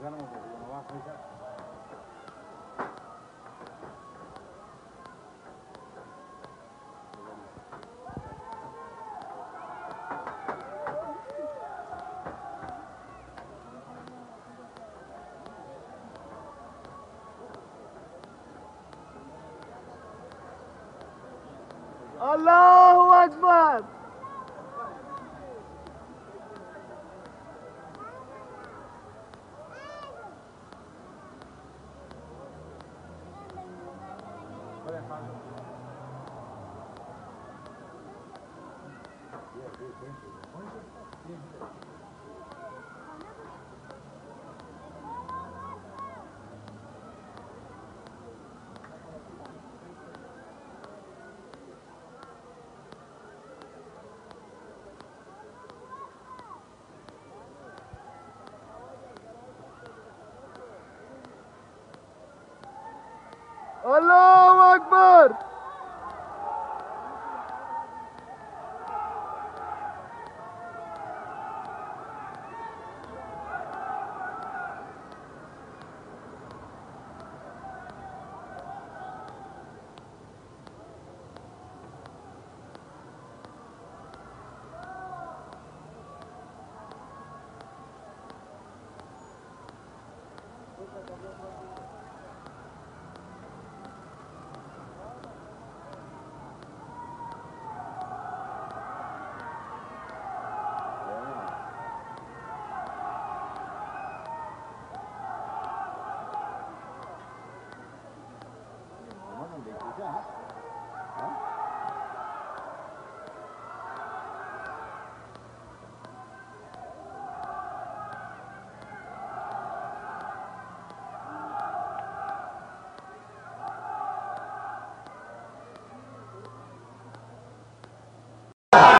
Canım olacak. Allahu Akbar! Allahu Akbar!